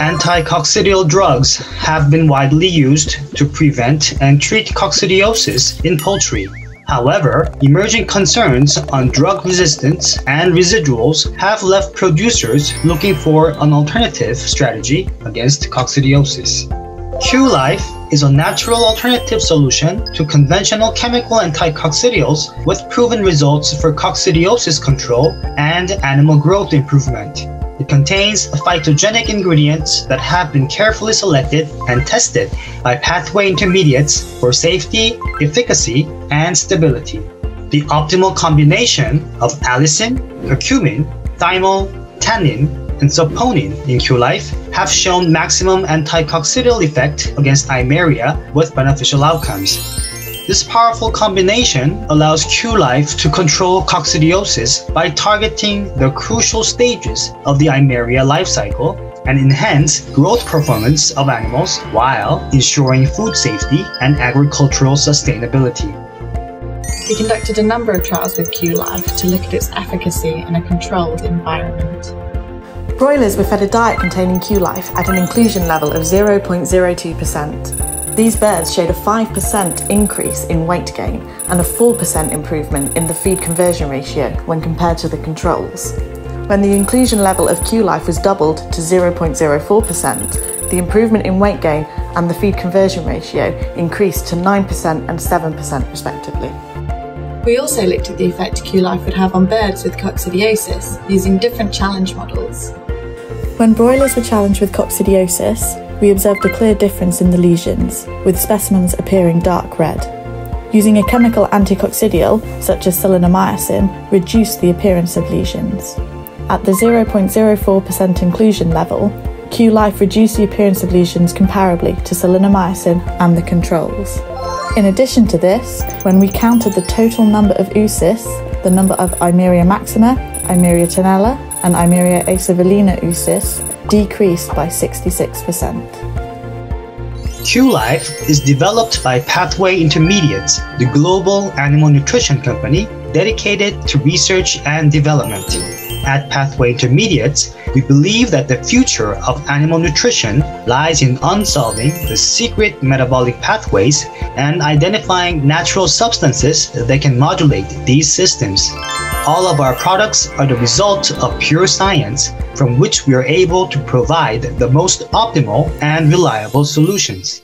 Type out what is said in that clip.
Anticoccidial drugs have been widely used to prevent and treat coccidiosis in poultry. However, emerging concerns on drug resistance and residuals have left producers looking for an alternative strategy against coccidiosis. Q-Life is a natural alternative solution to conventional chemical anticoccidials with proven results for coccidiosis control and animal growth improvement. It contains phytogenic ingredients that have been carefully selected and tested by pathway intermediates for safety, efficacy, and stability. The optimal combination of allicin, curcumin, thymol, tannin, and saponin in Q-Life have shown maximum anticoccidial effect against Eimeria with beneficial outcomes. This powerful combination allows Q-Life to control coccidiosis by targeting the crucial stages of the Eimeria life cycle and enhance growth performance of animals while ensuring food safety and agricultural sustainability. We conducted a number of trials with Q-Life to look at its efficacy in a controlled environment. Broilers were fed a diet containing Q-Life at an inclusion level of 0.02%. These birds showed a 5% increase in weight gain and a 4% improvement in the feed conversion ratio when compared to the controls. When the inclusion level of Q-Life was doubled to 0.04%, the improvement in weight gain and the feed conversion ratio increased to 9% and 7% respectively. We also looked at the effect Q-Life would have on birds with coccidiosis using different challenge models. When broilers were challenged with coccidiosis, we observed a clear difference in the lesions, with specimens appearing dark red. Using a chemical anticoccidial, such as salinomycin, reduced the appearance of lesions. At the 0.04% inclusion level, Q-Life reduced the appearance of lesions comparably to salinomycin and the controls. In addition to this, when we counted the total number of oocysts, the number of Eimeria maxima, Eimeria tenella, and Eimeria acervulina oocysts decreased by 66%. Q-Life is developed by Pathway Intermediates, the global animal nutrition company dedicated to research and development. At Pathway Intermediates, we believe that the future of animal nutrition lies in unsolving the secret metabolic pathways and identifying natural substances that can modulate these systems. All of our products are the result of pure science from which we are able to provide the most optimal and reliable solutions.